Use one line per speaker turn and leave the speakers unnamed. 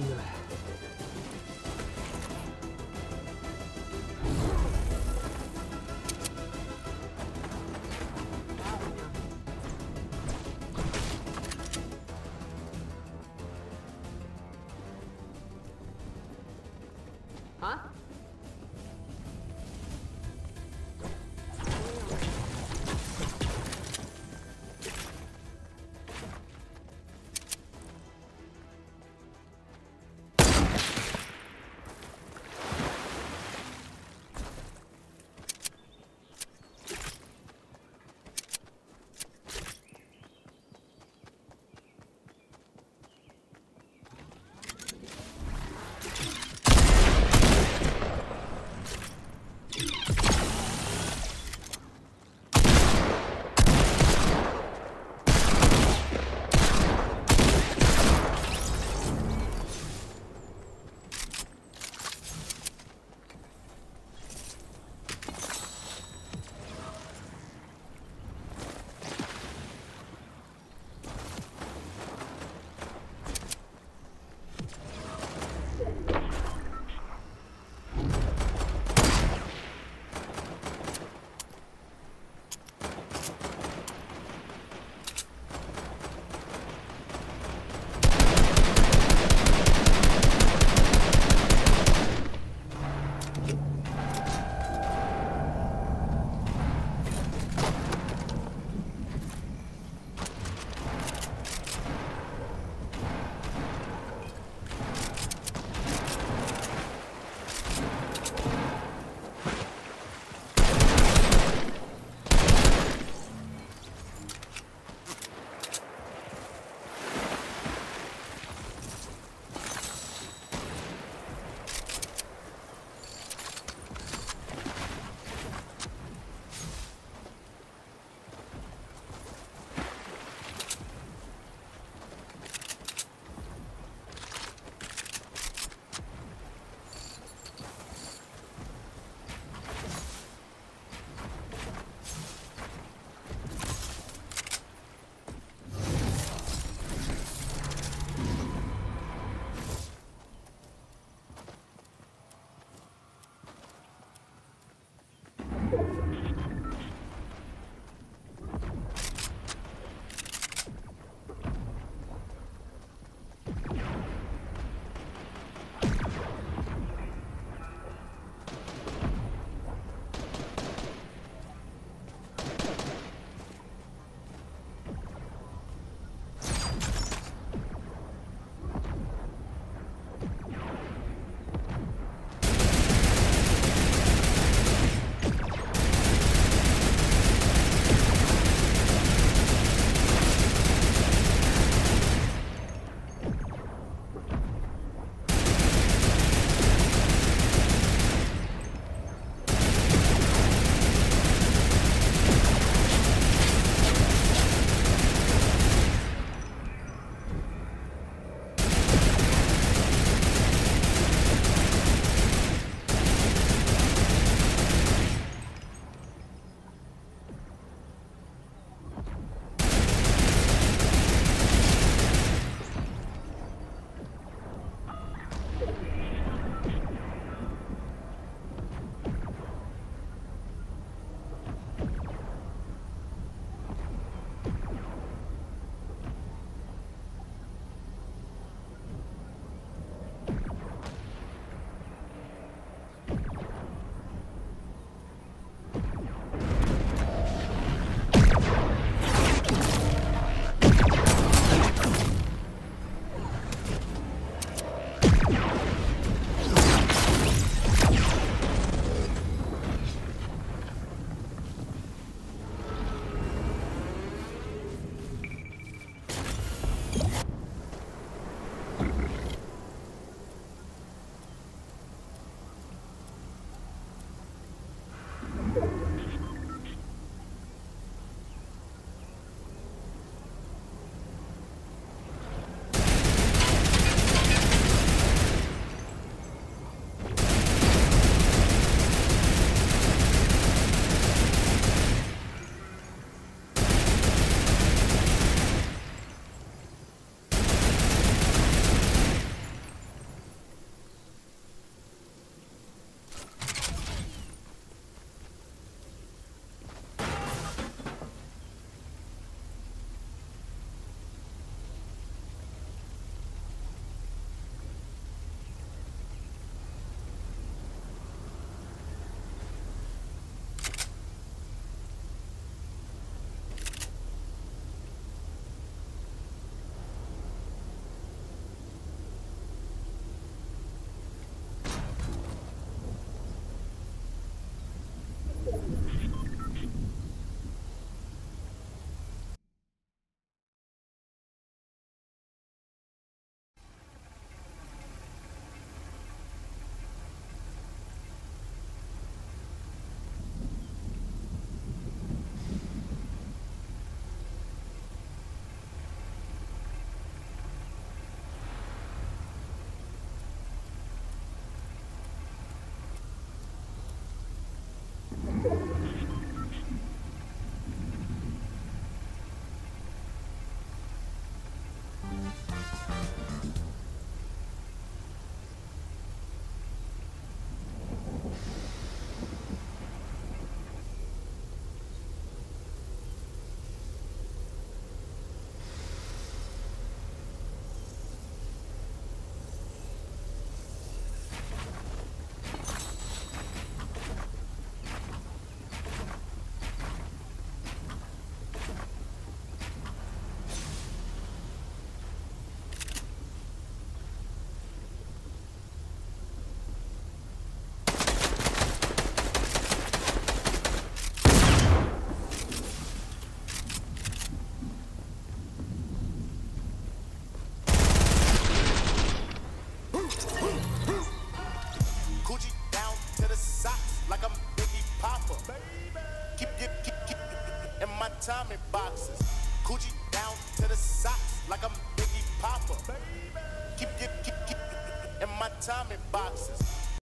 Huh?